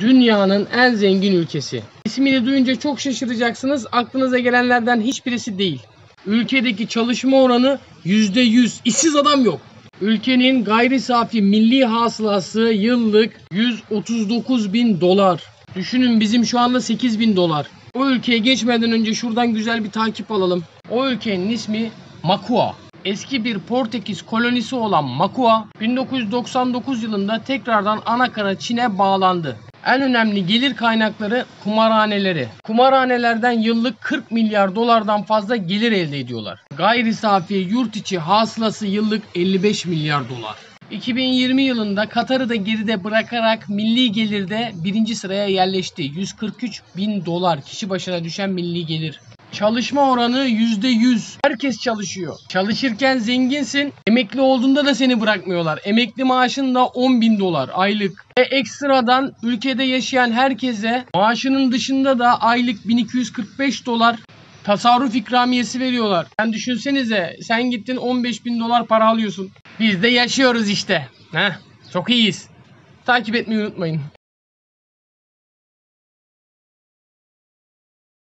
Dünyanın en zengin ülkesi. İsmini duyunca çok şaşıracaksınız. Aklınıza gelenlerden hiçbirisi değil. Ülkedeki çalışma oranı %100. İşsiz adam yok. Ülkenin gayri safi milli hasılası yıllık 139 bin dolar. Düşünün bizim şu anda 8 bin dolar. O ülkeye geçmeden önce şuradan güzel bir takip alalım. O ülkenin ismi Makua. Eski bir Portekiz kolonisi olan Makua 1999 yılında tekrardan ana kara Çin'e bağlandı. En önemli gelir kaynakları kumarhaneleri. Kumarhanelerden yıllık 40 milyar dolardan fazla gelir elde ediyorlar. Gayri safi yurt içi hasılası yıllık 55 milyar dolar. 2020 yılında Katar'ı da geride bırakarak milli gelirde birinci sıraya yerleşti. 143 bin dolar kişi başına düşen milli gelir. Çalışma oranı %100. Herkes çalışıyor. Çalışırken zenginsin. Emekli olduğunda da seni bırakmıyorlar. Emekli maaşın da 10 bin dolar aylık. Ve ekstradan ülkede yaşayan herkese maaşının dışında da aylık 1245 dolar tasarruf ikramiyesi veriyorlar. Yani düşünsenize sen gittin 15 bin dolar para alıyorsun. Biz de yaşıyoruz işte. Heh, çok iyiyiz. Takip etmeyi unutmayın.